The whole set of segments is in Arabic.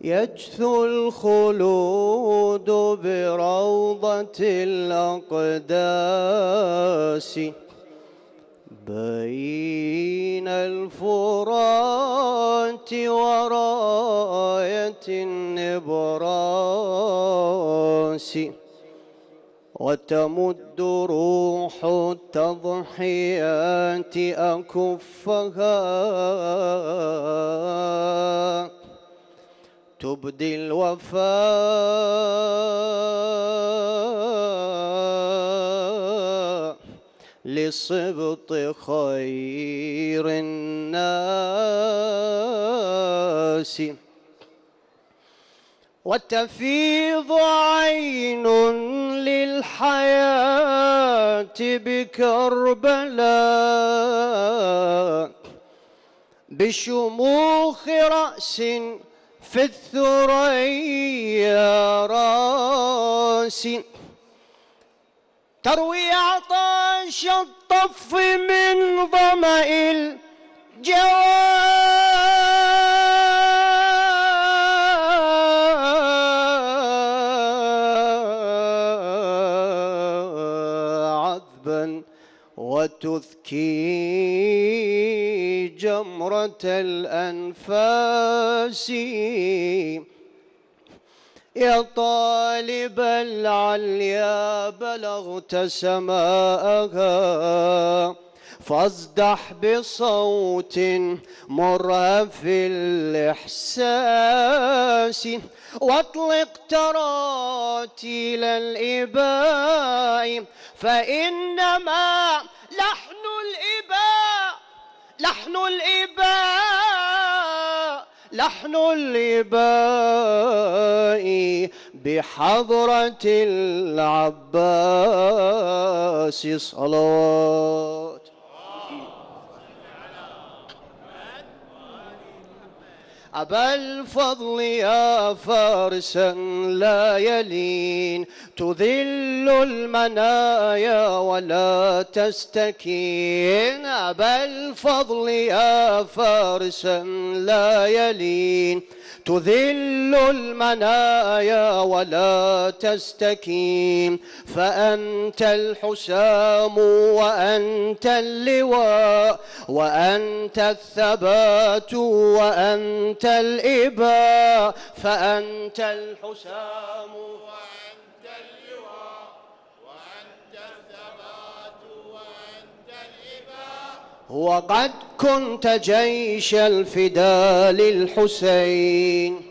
يجثو الخلود بروضة الأقداس بين الفرات وراية النبراس وتمد روح التضحيات أكفها تبدي الوفاء لصبط خير الناس. وتفيض عين للحياة بكربلاء بشموخ رأس في الثريا راسي. تروي عطش الطف من ظمأ الجواد وتذكي جمرة الأنفاس. يا طالب العليا بلغت سماءها. فاصدح بصوت مرهف الإحساس واطلق تراتيل الإباء فإنما لحن الإباء لحن الإباء لحن الإباء بحضرة العباس صلوات أبا الفضل يا فارسا لا يلين تذل المنايا ولا تستكين. أبا الفضل يا فارسا لا يلين تذل المنايا ولا تستكين فأنت الحسام وأنت اللواء وأنت الثبات وأنت الإباء فأنت الحسام. وأنت وقد كنت جيش الفداء للحسين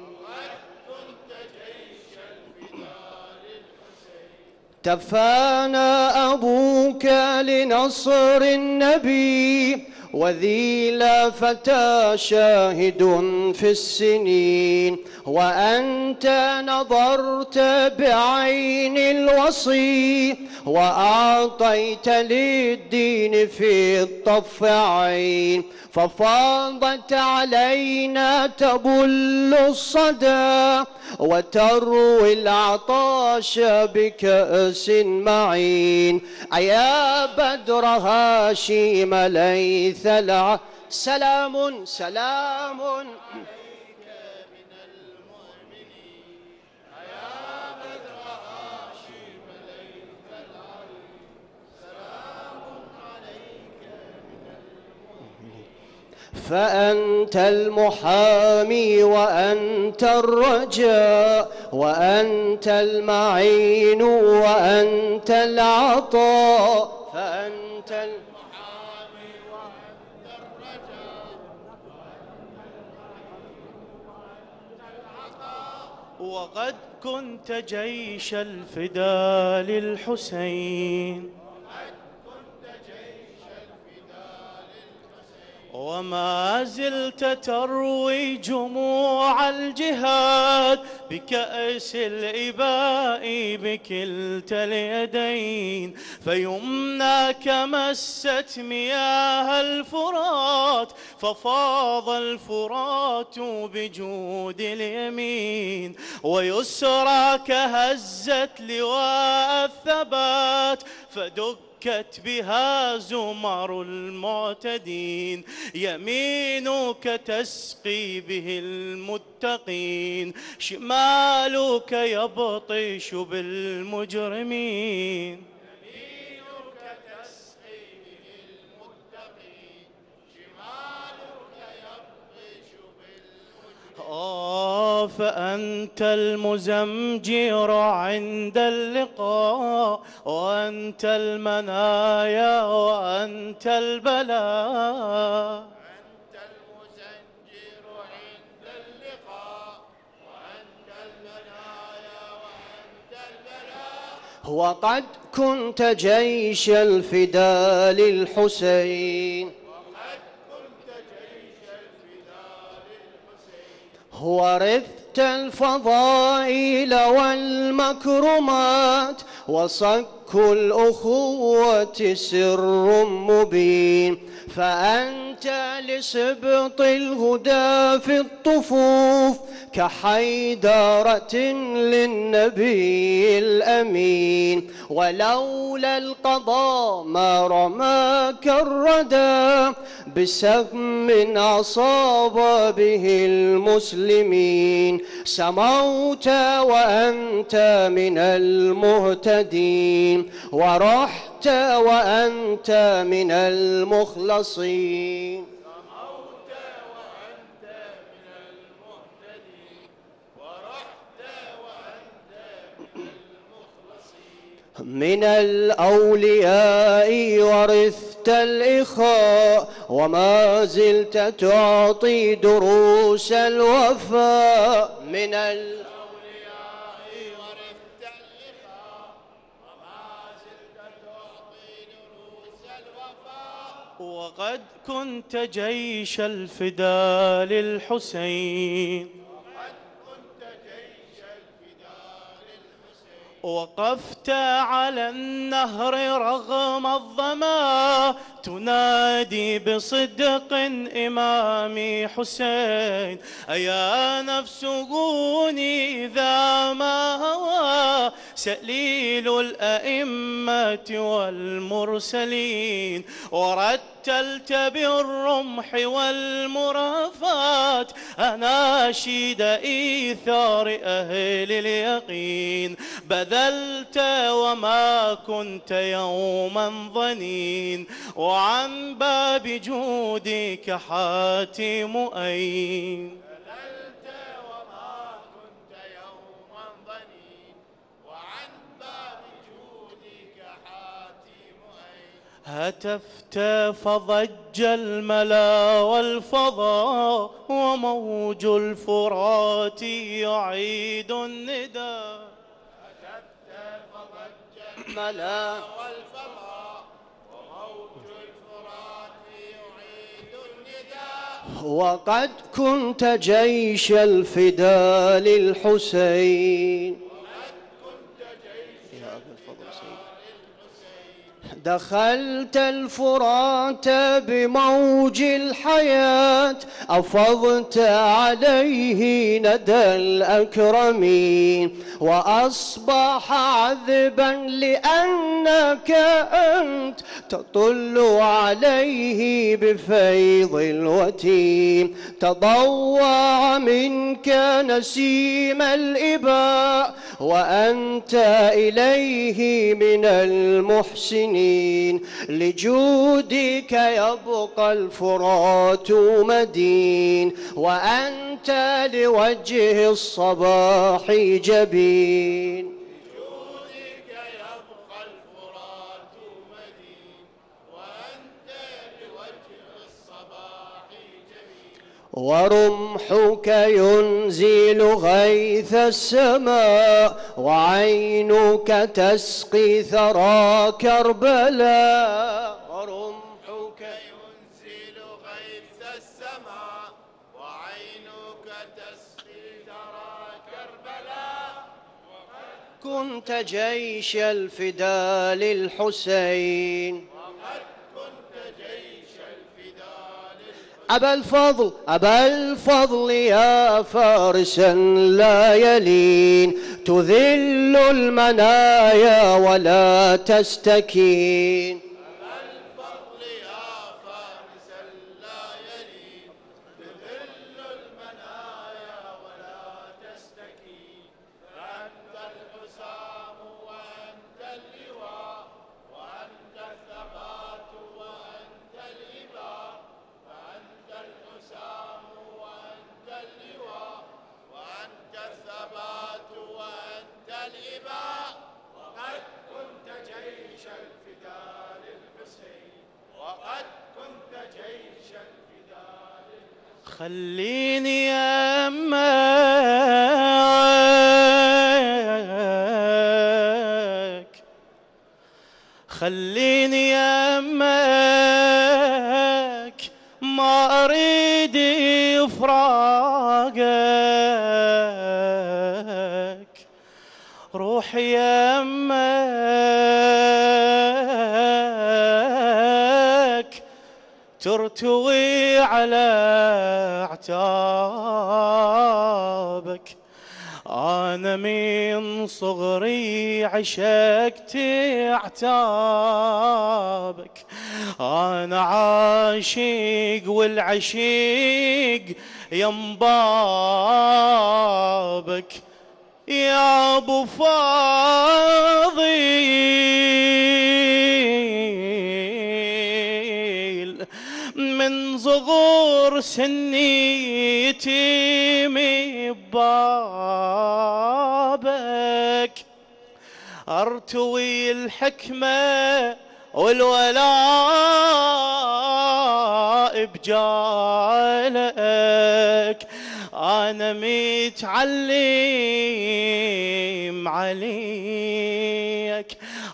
تفانى أبوك لنصر النبي. وذي لا فتى شاهد في السنين وأنت نظرت بعين الوصي وأعطيت للدين في الطف عين ففاضت علينا تبل الصدى وتروي العطاش بكأس معين. أيا بدر هاشم ليث الع سلام سلام. فأنت المحامي وأنت الرجاء وأنت المعين وأنت العطاء فأنت المحامي وأنت الرجاء وقد كنت جيش الفداء للحسين. وما زلت تروي جموع الجهاد بكأس الإباء بكلتا اليدين. فيمناك مست مياه الفرات ففاض الفرات بجود اليمين ويسراك هزت لواء الثبات فدك هكت بها زمر المعتدين يمينك تسقي به المتقين شمالك يبطش بالمجرمين يمينك تسقي به المتقين شمالك يبطش فأنت المزمجر عند اللقاء وأنت المنايا وأنت البلاء. أنت المزنجر عند اللقاء وأنت المنايا وأنت البلاء. وقد كنت جيش الفداء للحسين وقد كنت جيش الفداء للحسين ورثت الفضائل والمكرمات وصك الأخوة سر مبين فأنت لسبط الهدى في الطفوف كحيدرة للنبي الأمين ولولا القضاء ما رماك الردى بسهم أصاب به المسلمين سموت وأنت من المهتدين ورحت وأنت من المخلصين. من الأولياء ورثت الإخاء وما زلت تعطي دروس الوفاء من ال. وقد كنت جيش الفداء للحسين وقد كنت جيش الفداء للحسين وقفت على النهر رغم الظمأ تنادي بصدق إمامي حسين. أيا نفس قوني هوى سليل الأئمة والمرسلين ورتلت بالرمح والمرافات أناشيد إيثار أهل اليقين. بذلت وما كنت يوما ظنين وعن باب جودك حاتم أين بللت وما كنت يوما ظنين وعن باب جودك حاتم أين هتفت فضج الملا والفضاء وموج الفرات يعيد النداء هتفت فضج ملا والفضاء وموج الفرات يعيد النداء وقد كنت جيش الفداء للحسين كنت جيش يا أبا الفضل سيدي دخلت الفرات بموج الحياة أفضت عليه ندى الأكرمين. وأصبح عذبا لأنك أنت تطل عليه بفيض الوتين. تضوع منك نسيم الإباء وأنت إليه من المحسنين لجودك يبقى الفرات مدين وأنت لوجه الصباح جبين جودك يبقى الفرات مدين وأنت لوجه الصباح جميل ورمحك ينزل غيث السماء وعينك تسقي ثرى كربلاء. ورمحك ينزل غيث السماء وعينك تسقي ثرى كربلاء. كنت جيش الفداء للحسين. أبا الفضل أبا الفضل يا فارسا لا يلين. تذل المنايا ولا تستكين. خليني يمك خليني يمك ما أريد إفراقك. روح يمك ترتوي على أعتابك. أنا من صغري عشقت أعتابك. أنا عاشق والعشيق ينبابك. يا أبو فاضل. صغور سني يتيمي بابك أرتوي الحكمة والولاء بجالك. أنا متعلم عليك.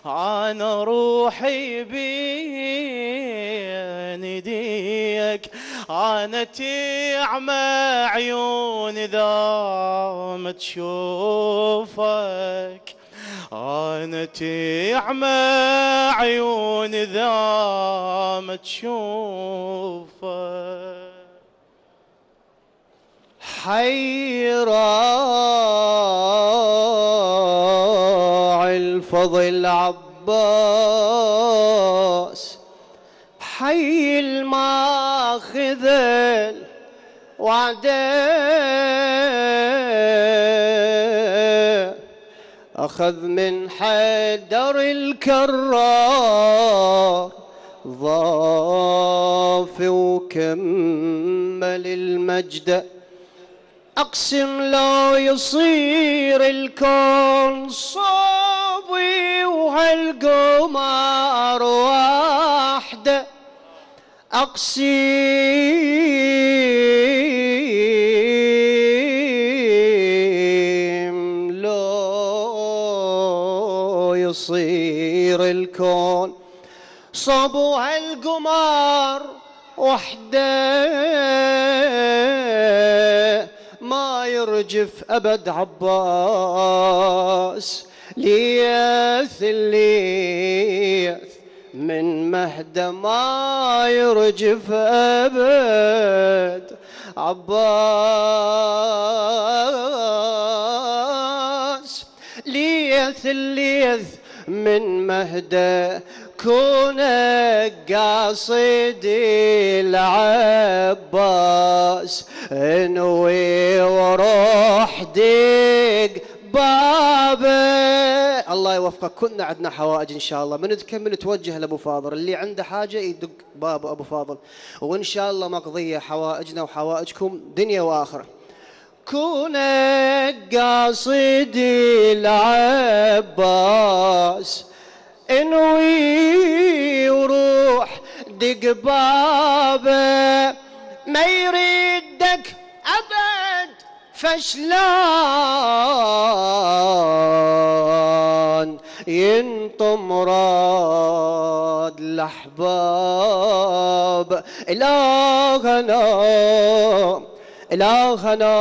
أنا روحي بين يديك أنا تعمى عيون ما تشوفك أنا تعمى عيون ما تشوفك حيراع الفضل عباس حي الماخذ وعده أخذ من حيدر الكرار ضاف وكمل المجد. أقسم لو يصير الكون صوبي وهالقمر واحدة أقسم لو يصير الكون صبوا هالقمر وحده ما يرجف أبد عباس ليث الليث من مهد ما يرجف أبد. عباس ليث الليث من مهده كونك قاصدي العباس. انوي وروح ديق بابه الله يوفقك. كنا عندنا حوائج إن شاء الله. من تكمل توجه لأبو فاضل. اللي عنده حاجة يدق باب أبو فاضل. وإن شاء الله مقضيه حوائجنا وحوائجكم دنيا وآخرة. كونك قاصدي العباس انوي وروح دق بابه. ما يريدك فشلان ينطم راد الأحباب. إلهنا إلهنا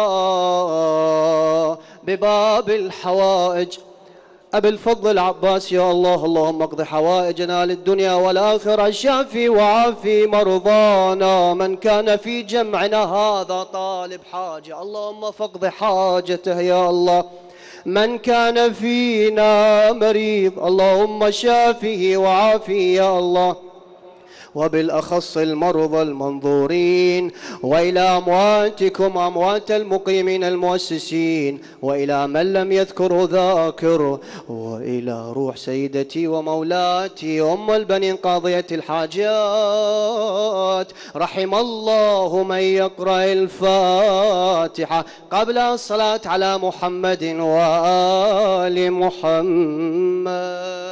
بباب الحوائج أبي الفضل العباس يا الله اللهم اقض حوائجنا للدنيا والآخرة. شافي وعافي مرضانا. من كان في جمعنا هذا طالب حاجة. اللهم فاقض حاجته يا الله. من كان فينا مريض اللهم شافه وعافيه يا الله. وبالأخص المرضى المنظورين وإلى أمواتكم أموات المقيمين المؤسسين وإلى من لم يذكر ذاكر وإلى روح سيدتي ومولاتي أم البنين قاضية الحاجات. رحم الله من يقرأ الفاتحة قبل الصلاة على محمد وآل محمد.